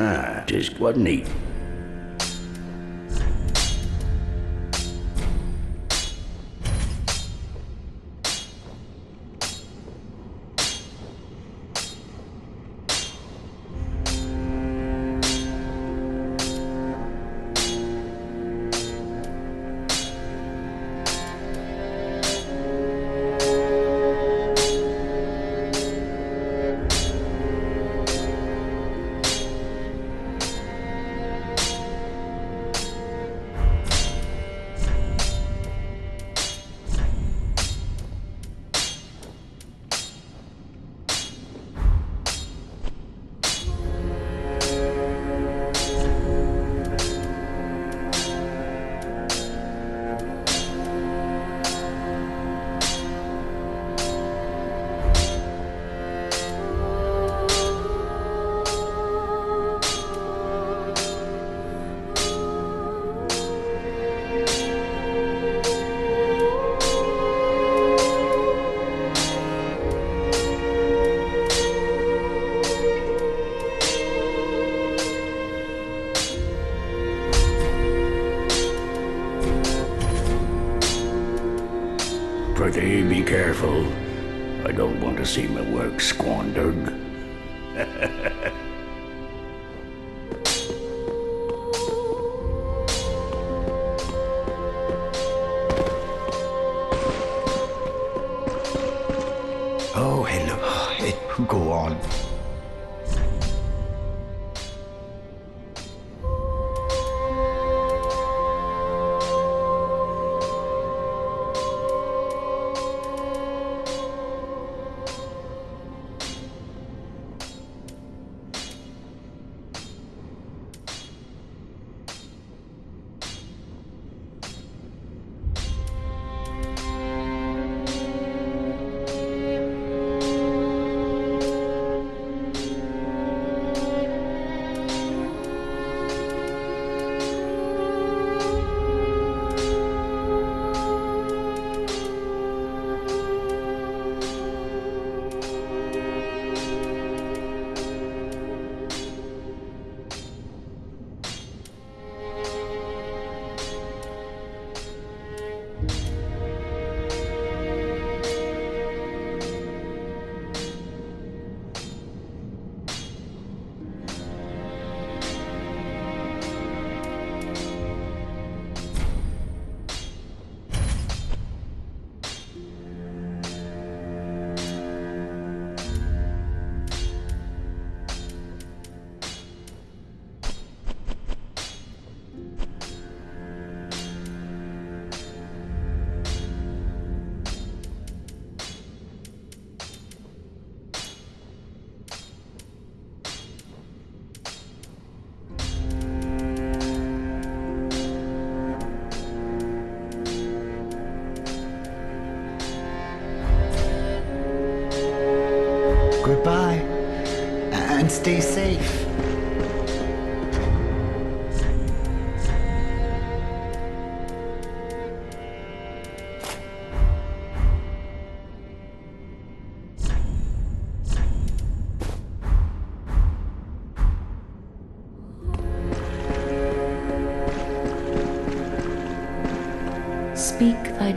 Ah, just what neat. Pretty be careful. I don't want to see my work squandered.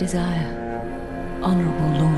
desire, honorable Lord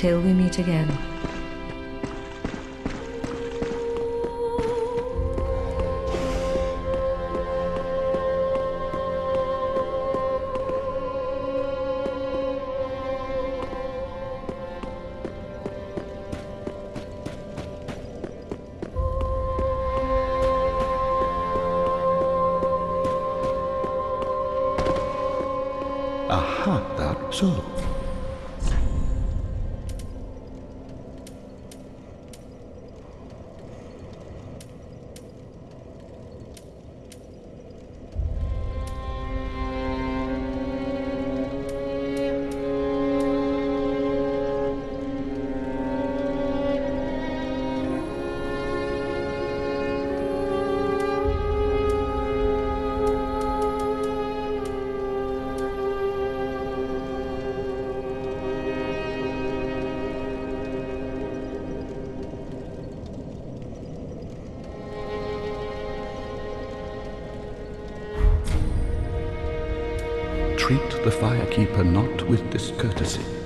Till we meet again. Aha, that's all. The firekeeper not with discourtesy.